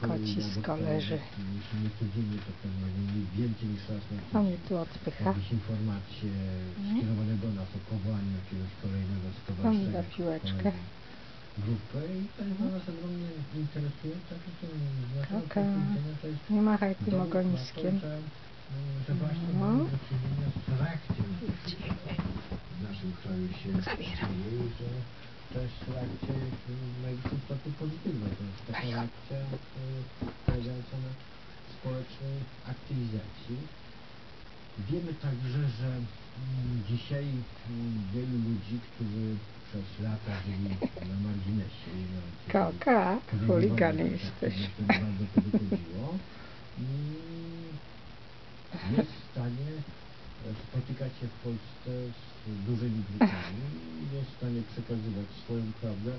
Kocisko leży. Tydzień. mnie tu odpycha. Jakieś informacje Mhm. skierowane do nas o powołaniu jakiegoś kolejnego stowarzyszenia. da piłeczkę. kolejnej Grupy i to jest dla nas ogromnie interesujące. To, to Nie machaj tym ogoniskiem. Że, że właśnie No. mamy do czynienia z w naszym kraju się dzieje że to jest reakcja reakcja y, polegająca na społecznej aktywizacji. Wiemy także, że mm, dzisiaj mm, wielu ludzi, którzy przez lata żyli na marginesie i na Kaka, chuligany jesteś. bardzo to wychodziło. Mm, Jest w stanie spotykać się w Polsce z dużymi grupami, jest w stanie przekazywać swoją prawdę